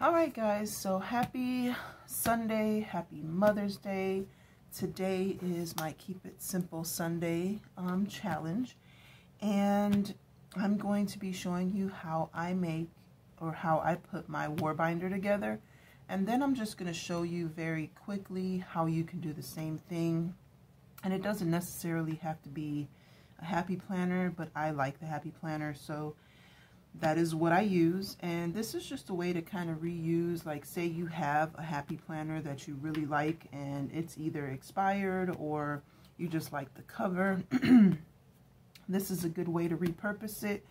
All right, guys, so happy Sunday, happy Mother's Day. Today is my Keep It Simple Sunday um, challenge, and I'm going to be showing you how I make or how I put my war binder together. And then I'm just going to show you very quickly how you can do the same thing. And it doesn't necessarily have to be a happy planner, but I like the happy planner, so that is what I use. And this is just a way to kind of reuse, like say you have a happy planner that you really like and it's either expired or you just like the cover. this is a good way to repurpose it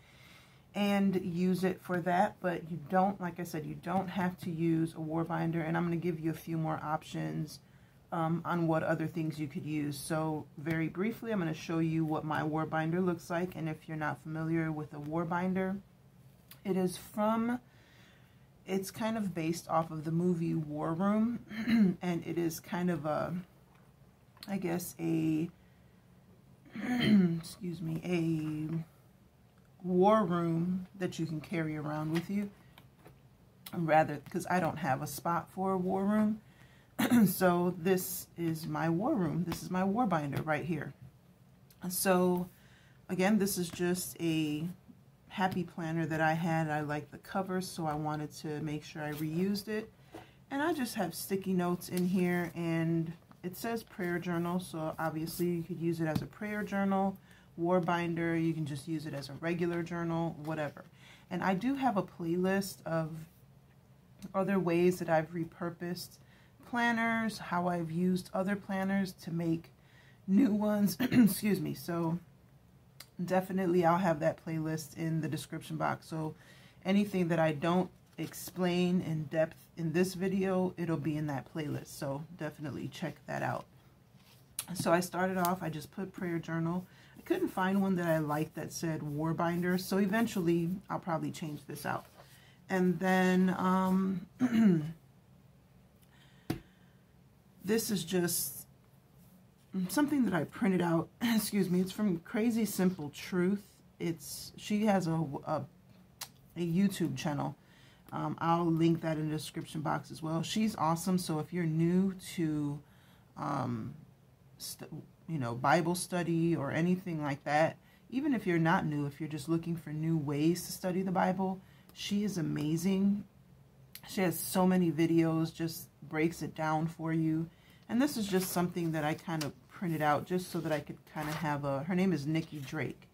and use it for that. But you don't, like I said, you don't have to use a war binder. And I'm going to give you a few more options um, on what other things you could use. So very briefly, I'm going to show you what my war binder looks like. And if you're not familiar with a war binder, it is from, it's kind of based off of the movie War Room. and it is kind of a, I guess, a, excuse me, a war room that you can carry around with you. Rather, because I don't have a spot for a war room. so this is my war room. This is my war binder right here. So again, this is just a happy planner that I had. I liked the cover, so I wanted to make sure I reused it. And I just have sticky notes in here, and it says prayer journal, so obviously you could use it as a prayer journal war binder. You can just use it as a regular journal, whatever. And I do have a playlist of other ways that I've repurposed planners, how I've used other planners to make new ones. Excuse me. So definitely I'll have that playlist in the description box. So anything that I don't explain in depth in this video, it'll be in that playlist. So definitely check that out. So I started off, I just put prayer journal I couldn't find one that I liked that said Warbinder, so eventually I'll probably change this out. And then um, this is just something that I printed out. Excuse me. It's from Crazy Simple Truth. It's she has a a, a YouTube channel. Um, I'll link that in the description box as well. She's awesome. So if you're new to um, you know, Bible study or anything like that, even if you're not new, if you're just looking for new ways to study the Bible, she is amazing. She has so many videos, just breaks it down for you. And this is just something that I kind of printed out just so that I could kind of have a, her name is Nikki Drake.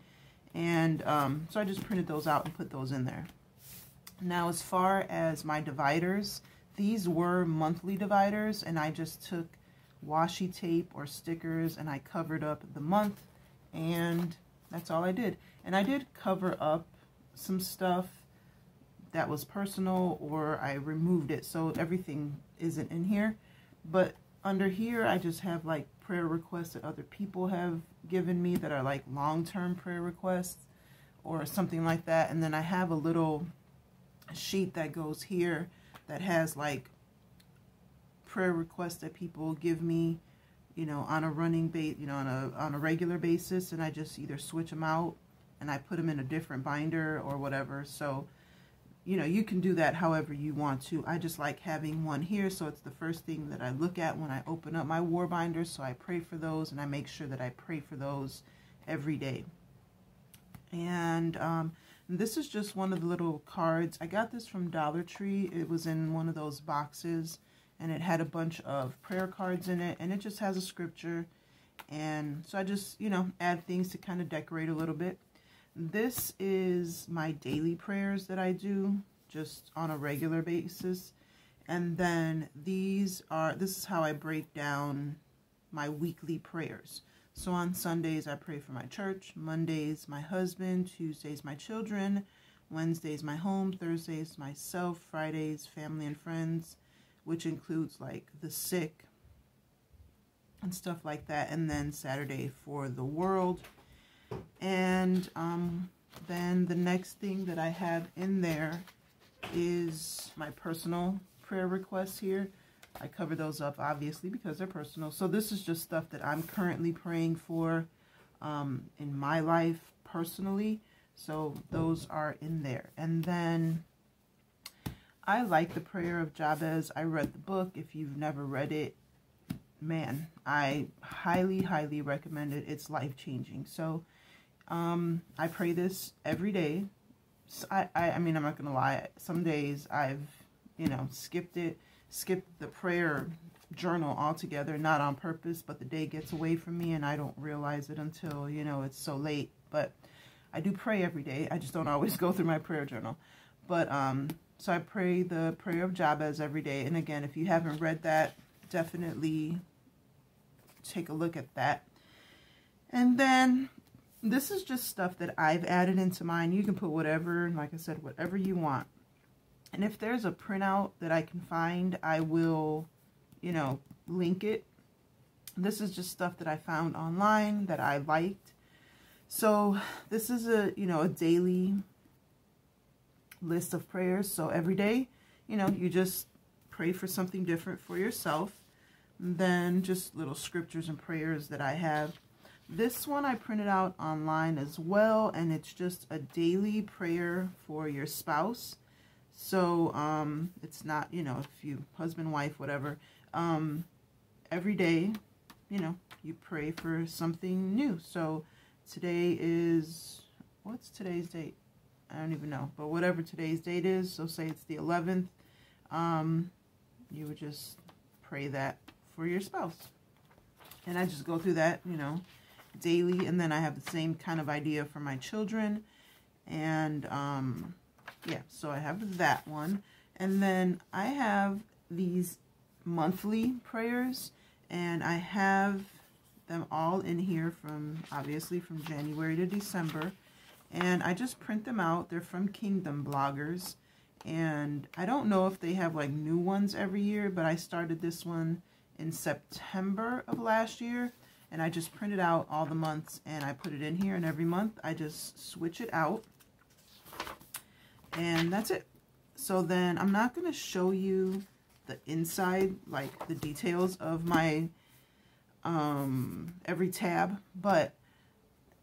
And um, so I just printed those out and put those in there. Now, as far as my dividers, these were monthly dividers, and I just took washi tape or stickers and I covered up the month and that's all I did. And I did cover up some stuff that was personal or I removed it so everything isn't in here. But under here I just have like prayer requests that other people have given me that are like long-term prayer requests or something like that. And then I have a little sheet that goes here that has like prayer requests that people give me, you know, on a running base, you know, on a on a regular basis, and I just either switch them out and I put them in a different binder or whatever. So, you know, you can do that however you want to. I just like having one here, so it's the first thing that I look at when I open up my war binders. So I pray for those, and I make sure that I pray for those every day. And um, this is just one of the little cards. I got this from Dollar Tree. It was in one of those boxes and it had a bunch of prayer cards in it and it just has a scripture and so I just you know add things to kind of decorate a little bit this is my daily prayers that I do just on a regular basis. And then these are this is how I break down my weekly prayers. So on Sundays I pray for my church. Mondays my husband. Tuesdays my children. Wednesdays my home. Thursdays myself. Fridays family and friends which includes like the sick and stuff like that. And then Saturday for the world. And um, then the next thing that I have in there is my personal prayer requests here. I cover those up, obviously, because they're personal. So this is just stuff that I'm currently praying for um, in my life personally. So those are in there. And then I like the prayer of Jabez. I read the book. If you've never read it, man, I highly, highly recommend it. It's life changing. So, um, I pray this every day. I, I, I mean, I'm not gonna lie. Some days I've, you know, skipped it, skipped the prayer journal altogether, not on purpose, but the day gets away from me and I don't realize it until, you know, it's so late. But I do pray every day. I just don't always go through my prayer journal. But, um, so I pray the prayer of Jabez every day. And again, if you haven't read that, definitely take a look at that. And then this is just stuff that I've added into mine. You can put whatever, like I said, whatever you want. And if there's a printout that I can find, I will, you know, link it. This is just stuff that I found online that I liked. So this is a, you know, a daily list of prayers. So every day, you know, you just pray for something different for yourself. then just little scriptures and prayers that I have. This one I printed out online as well, and it's just a daily prayer for your spouse. So um, it's not, you know, if you husband, wife, whatever. Um, every day, you know, you pray for something new. So today is, what's today's date? I don't even know. But whatever today's date is, so say it's the 11th, um, you would just pray that for your spouse. And I just go through that, you know, daily. And then I have the same kind of idea for my children. And, um, yeah, so I have that one. And then I have these monthly prayers. And I have them all in here from, obviously, from January to December. And I just print them out. They're from Kingdom Bloggers. And I don't know if they have like new ones every year, but I started this one in September of last year. And I just printed out all the months and I put it in here. And every month I just switch it out. And that's it. So then I'm not going to show you the inside, like the details of my um, every tab, but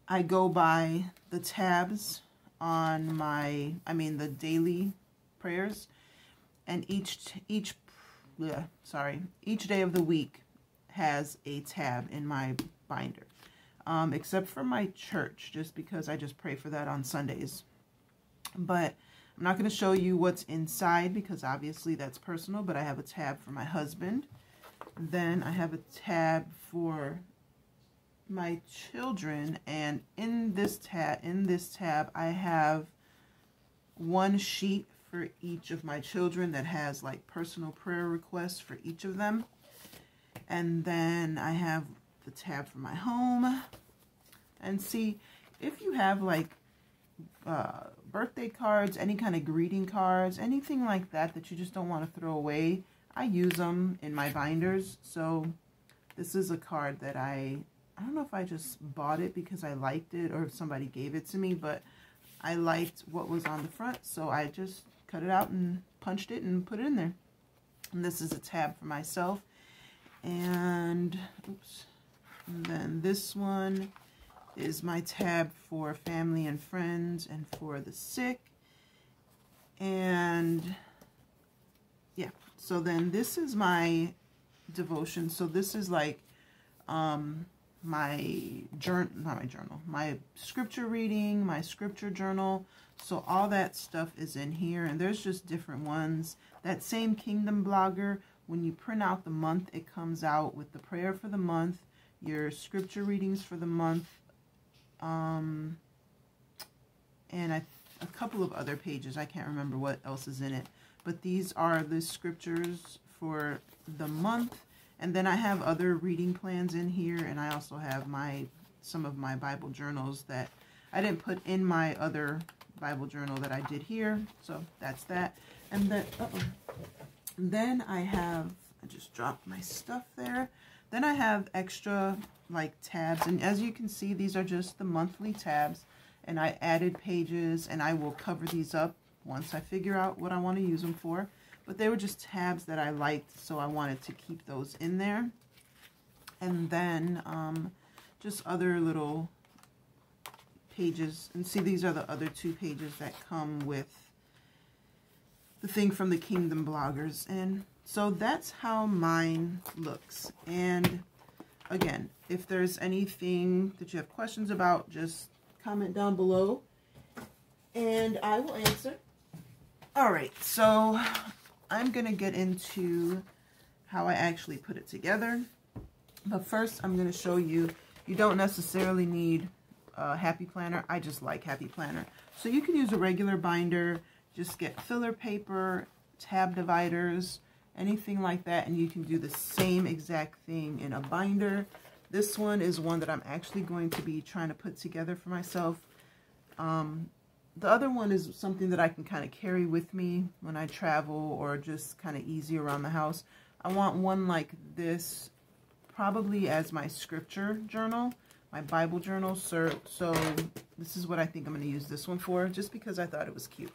I go by the tabs on my, I mean the daily prayers, and each, each, yeah, sorry, each day of the week has a tab in my binder, um, except for my church, just because I just pray for that on Sundays. But I'm not going to show you what's inside because obviously that's personal, but I have a tab for my husband. Then I have a tab for my children and in this tab in this tab I have one sheet for each of my children that has like personal prayer requests for each of them and then I have the tab for my home and see if you have like uh, birthday cards any kind of greeting cards anything like that that you just don't want to throw away I use them in my binders so this is a card that I I don't know if I just bought it because I liked it or if somebody gave it to me, but I liked what was on the front, so I just cut it out and punched it and put it in there. And this is a tab for myself. And, oops, and then this one is my tab for family and friends and for the sick. And, yeah, so then this is my devotion. So this is like, um, my journal, not my journal, my scripture reading, my scripture journal. So all that stuff is in here and there's just different ones. That same Kingdom Blogger, when you print out the month, it comes out with the prayer for the month, your scripture readings for the month, um, and a, a couple of other pages. I can't remember what else is in it. But these are the scriptures for the month and then I have other reading plans in here, and I also have my some of my Bible journals that I didn't put in my other Bible journal that I did here. So that's that. And then, uh -oh. Then I have, I just dropped my stuff there. Then I have extra like tabs. And as you can see, these are just the monthly tabs. And I added pages and I will cover these up once I figure out what I want to use them for. But they were just tabs that I liked, so I wanted to keep those in there. And then um, just other little pages. And see, these are the other two pages that come with the thing from the Kingdom bloggers. And so that's how mine looks. And again, if there's anything that you have questions about, just comment down below and I will answer. All right, so I'm going to get into how I actually put it together. But first, I'm going to show you, you don't necessarily need a Happy Planner. I just like Happy Planner. So you can use a regular binder, just get filler paper, tab dividers, anything like that, and you can do the same exact thing in a binder. This one is one that I'm actually going to be trying to put together for myself. Um, the other one is something that I can kind of carry with me when I travel or just kind of easy around the house. I want one like this probably as my scripture journal, my Bible journal. So, so this is what I think I'm going to use this one for, just because I thought it was cute.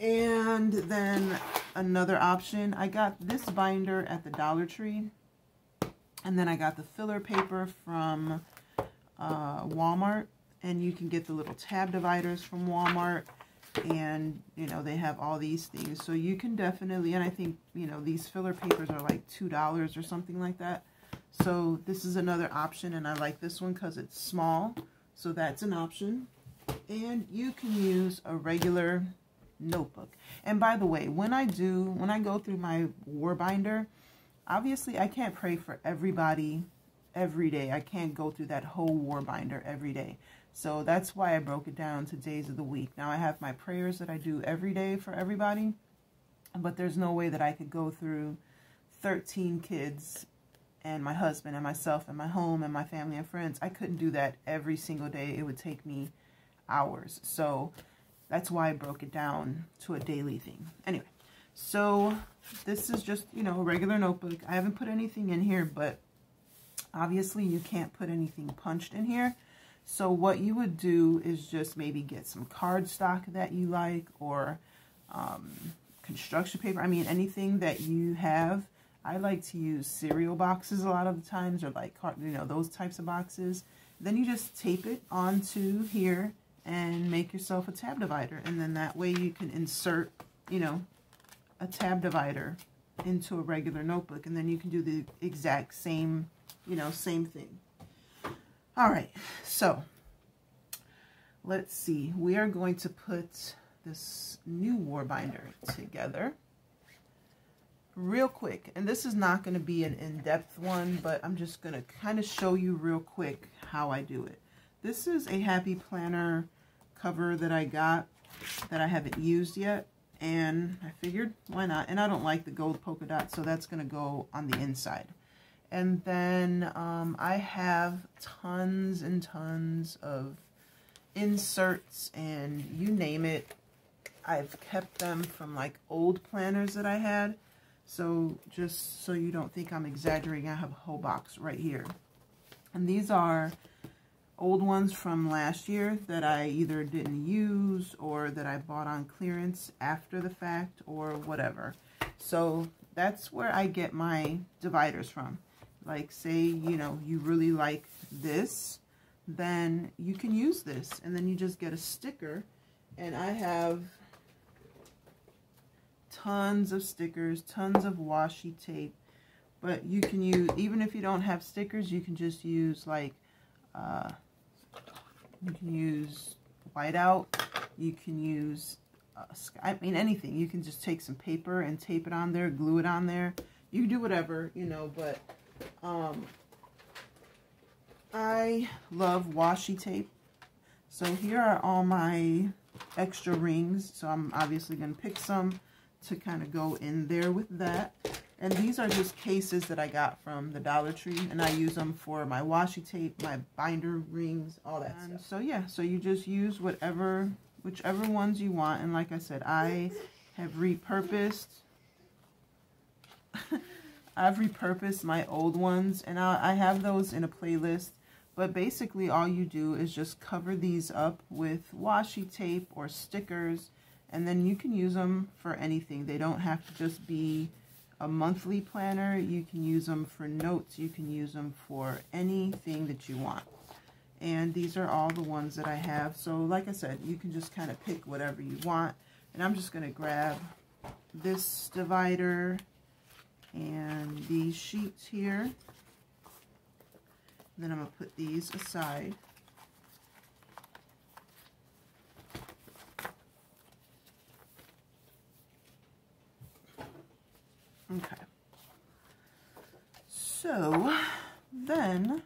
And then another option, I got this binder at the Dollar Tree. And then I got the filler paper from uh, Walmart. And you can get the little tab dividers from Walmart. And you know they have all these things. So you can definitely and I think you know these filler papers are like two dollars or something like that. So this is another option and I like this one because it's small. So that's an option. And you can use a regular notebook and by the way when I do when I go through my war binder obviously I can't pray for everybody every day I can't go through that whole war binder every day so that's why I broke it down to days of the week. Now I have my prayers that I do every day for everybody, but there's no way that I could go through 13 kids and my husband and myself and my home and my family and friends. I couldn't do that every single day. It would take me hours. So that's why I broke it down to a daily thing. Anyway, so this is just, you know, a regular notebook. I haven't put anything in here, but obviously you can't put anything punched in here. So what you would do is just maybe get some cardstock that you like or um, construction paper. I mean, anything that you have. I like to use cereal boxes a lot of the times or like, you know, those types of boxes. Then you just tape it onto here and make yourself a tab divider. And then that way you can insert, you know, a tab divider into a regular notebook. And then you can do the exact same, you know, same thing. All right, so let's see. We are going to put this new war binder together real quick. And this is not going to be an in-depth one, but I'm just going to kind of show you real quick how I do it. This is a Happy Planner cover that I got that I haven't used yet. And I figured, why not? And I don't like the gold polka dot, so that's going to go on the inside. And then um, I have tons and tons of inserts and you name it. I've kept them from like old planners that I had. So just so you don't think I'm exaggerating, I have a whole box right here. And these are old ones from last year that I either didn't use or that I bought on clearance after the fact or whatever. So that's where I get my dividers from like say, you know, you really like this, then you can use this. And then you just get a sticker. And I have tons of stickers, tons of washi tape. But you can use, even if you don't have stickers, you can just use like, uh, you can use whiteout. You can use, uh, I mean, anything. You can just take some paper and tape it on there, glue it on there. You can do whatever, you know, but um, I love washi tape. So here are all my extra rings. So I'm obviously going to pick some to kind of go in there with that. And these are just cases that I got from the Dollar Tree. And I use them for my washi tape, my binder rings, all that and stuff. So yeah, so you just use whatever, whichever ones you want. And like I said, I have repurposed I've repurposed my old ones and I, I have those in a playlist. But basically all you do is just cover these up with washi tape or stickers and then you can use them for anything. They don't have to just be a monthly planner. You can use them for notes. You can use them for anything that you want. And these are all the ones that I have. So like I said, you can just kind of pick whatever you want. And I'm just going to grab this divider and these sheets here. And then I'm going to put these aside. Okay. So then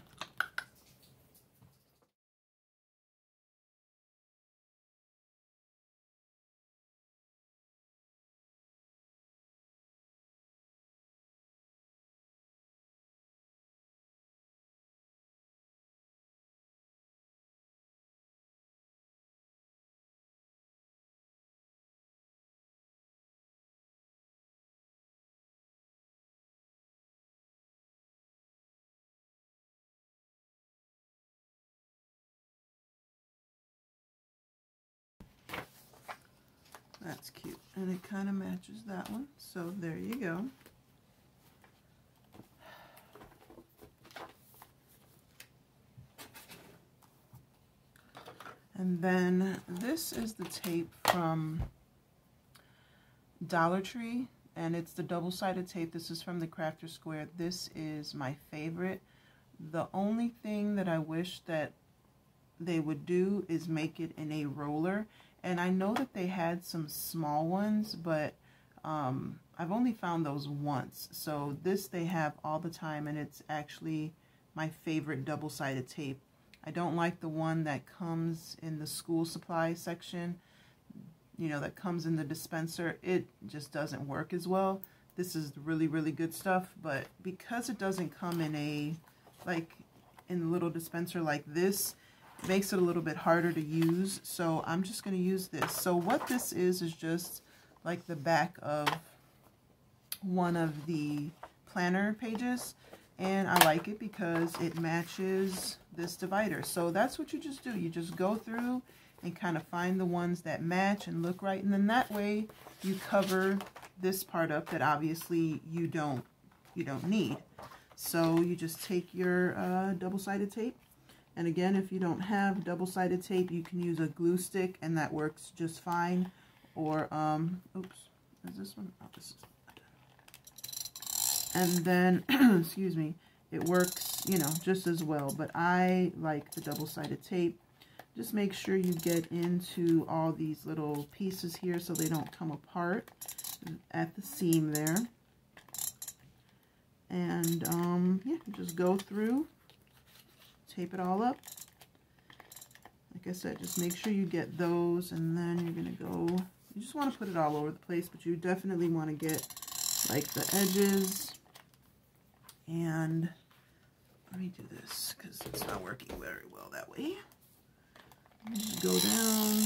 That's cute. And it kind of matches that one. So there you go. And then this is the tape from Dollar Tree. And it's the double-sided tape. This is from the Crafter Square. This is my favorite. The only thing that I wish that they would do is make it in a roller and I know that they had some small ones, but um, I've only found those once. So this they have all the time, and it's actually my favorite double-sided tape. I don't like the one that comes in the school supply section, you know, that comes in the dispenser. It just doesn't work as well. This is really, really good stuff, but because it doesn't come in a, like, in a little dispenser like this, makes it a little bit harder to use. So I'm just going to use this. So what this is, is just like the back of one of the planner pages. And I like it because it matches this divider. So that's what you just do. You just go through and kind of find the ones that match and look right. And then that way you cover this part up that obviously you don't, you don't need. So you just take your uh, double-sided tape and again, if you don't have double-sided tape, you can use a glue stick, and that works just fine. Or, um, oops, is this one? Oh, this is and then, excuse me, it works, you know, just as well. But I like the double-sided tape. Just make sure you get into all these little pieces here so they don't come apart at the seam there. And, um, yeah, just go through tape it all up. Like I said, just make sure you get those and then you're going to go, you just want to put it all over the place, but you definitely want to get like the edges and let me do this because it's not working very well that way. Go down.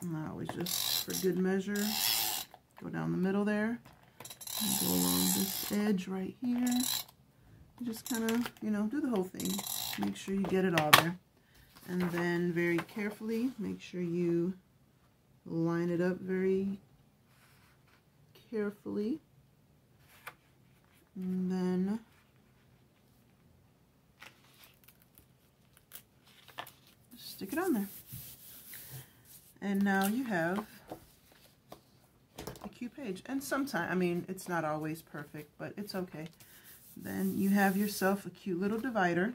And always just, for good measure, go down the middle there go along this edge right here. Just kind of, you know, do the whole thing. Make sure you get it all there. And then very carefully, make sure you line it up very carefully. And then stick it on there. And now you have cute page. And sometimes, I mean, it's not always perfect, but it's okay. Then you have yourself a cute little divider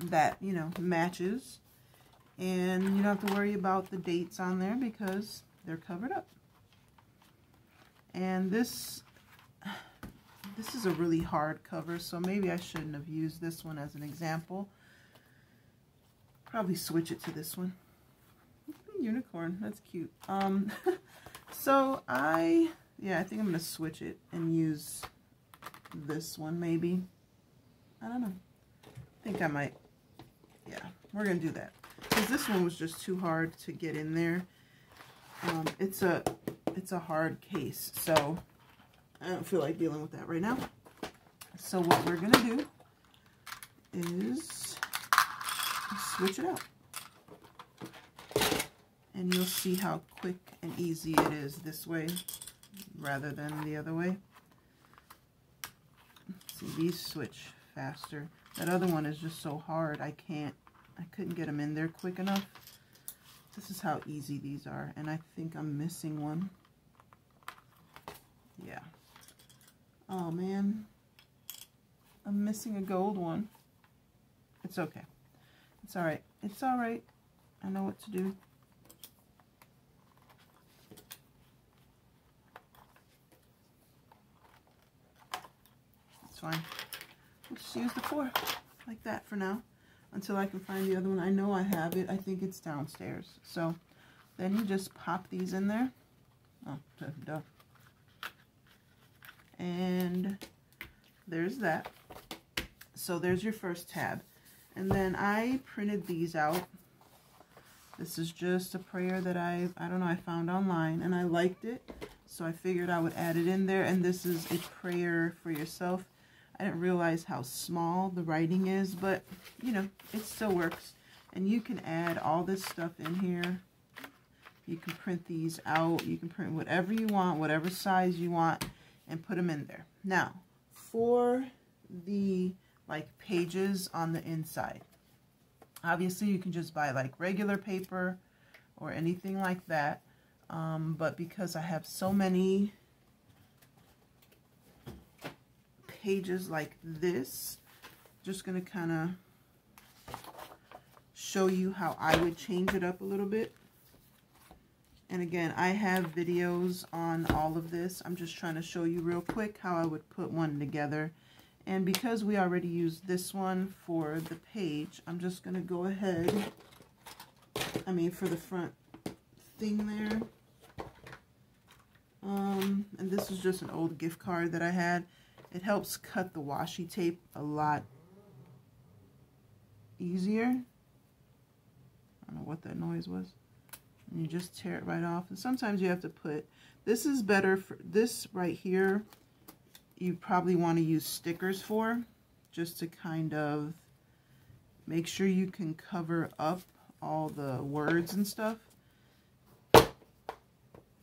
that, you know, matches. And you don't have to worry about the dates on there because they're covered up. And this, this is a really hard cover, so maybe I shouldn't have used this one as an example. Probably switch it to this one. Unicorn, that's cute. Um, So I, yeah, I think I'm going to switch it and use this one maybe. I don't know. I think I might, yeah, we're going to do that. Because this one was just too hard to get in there. Um, it's a, it's a hard case, so I don't feel like dealing with that right now. So what we're going to do is switch it out and you'll see how quick and easy it is this way rather than the other way. See, these switch faster. That other one is just so hard, I can't, I couldn't get them in there quick enough. This is how easy these are. And I think I'm missing one. Yeah. Oh, man. I'm missing a gold one. It's okay. It's all right. It's all right. I know what to do. Fine. Let's just use the four like that for now until I can find the other one. I know I have it. I think it's downstairs. So then you just pop these in there. Oh, duh. And there's that. So there's your first tab. And then I printed these out. This is just a prayer that I, I don't know, I found online and I liked it. So I figured I would add it in there. And this is a prayer for yourself. I didn't realize how small the writing is, but, you know, it still works. And you can add all this stuff in here. You can print these out. You can print whatever you want, whatever size you want, and put them in there. Now, for the, like, pages on the inside, obviously you can just buy, like, regular paper or anything like that. Um, but because I have so many pages like this. Just going to kind of show you how I would change it up a little bit. And again, I have videos on all of this. I'm just trying to show you real quick how I would put one together. And because we already used this one for the page, I'm just going to go ahead, I mean for the front thing there. Um, and this is just an old gift card that I had. It helps cut the washi tape a lot easier. I don't know what that noise was. And you just tear it right off. And sometimes you have to put, this is better for, this right here, you probably want to use stickers for, just to kind of make sure you can cover up all the words and stuff.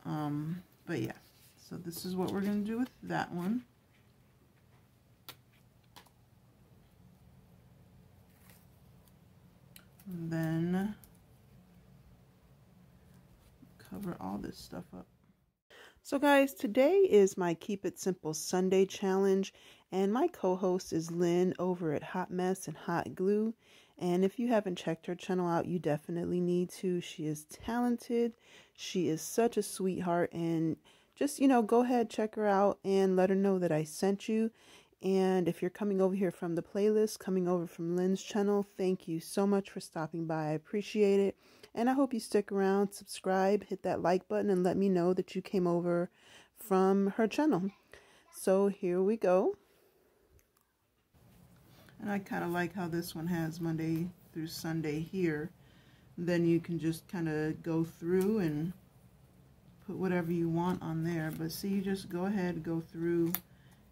Um, but yeah, so this is what we're going to do with that one. And then cover all this stuff up. So guys, today is my Keep It Simple Sunday challenge and my co-host is Lynn over at Hot Mess and Hot Glue. And if you haven't checked her channel out, you definitely need to. She is talented. She is such a sweetheart and just, you know, go ahead, check her out and let her know that I sent you. And if you're coming over here from the playlist, coming over from Lynn's channel, thank you so much for stopping by. I appreciate it. And I hope you stick around, subscribe, hit that like button, and let me know that you came over from her channel. So here we go. And I kind of like how this one has Monday through Sunday here. Then you can just kind of go through and put whatever you want on there. But see, you just go ahead, go through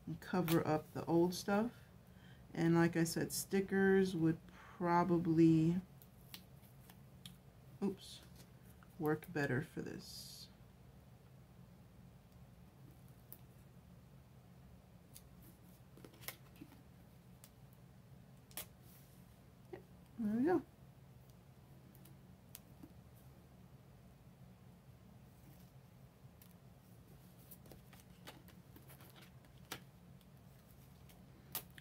and cover up the old stuff. And like I said, stickers would probably, oops, work better for this. There we go.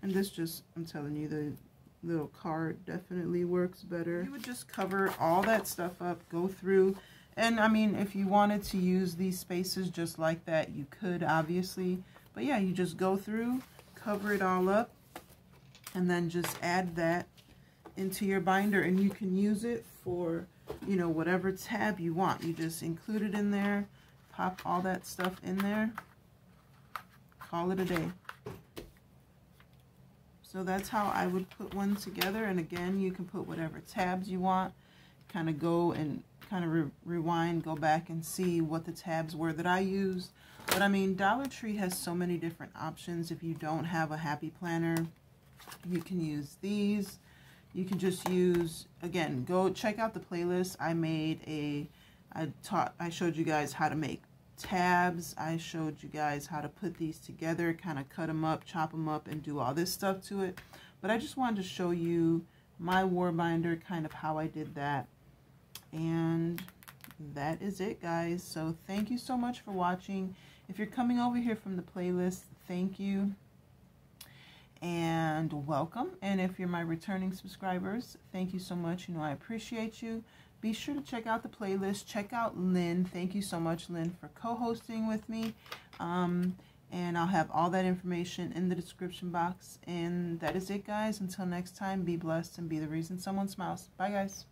And this just, I'm telling you, the little card definitely works better. You would just cover all that stuff up, go through. And I mean, if you wanted to use these spaces just like that, you could obviously. But yeah, you just go through, cover it all up, and then just add that into your binder. And you can use it for, you know, whatever tab you want. You just include it in there, pop all that stuff in there, call it a day. So that's how I would put one together. And again, you can put whatever tabs you want. Kind of go and kind of re rewind, go back and see what the tabs were that I used. But I mean, Dollar Tree has so many different options. If you don't have a happy planner, you can use these. You can just use, again, go check out the playlist. I made a, I taught, I showed you guys how to make tabs. I showed you guys how to put these together, kind of cut them up, chop them up, and do all this stuff to it. But I just wanted to show you my war binder, kind of how I did that. And that is it, guys. So thank you so much for watching. If you're coming over here from the playlist, thank you and welcome. And if you're my returning subscribers, thank you so much. You know, I appreciate you. Be sure to check out the playlist. Check out Lynn. Thank you so much, Lynn, for co-hosting with me. Um, and I'll have all that information in the description box. And that is it, guys. Until next time, be blessed and be the reason someone smiles. Bye, guys.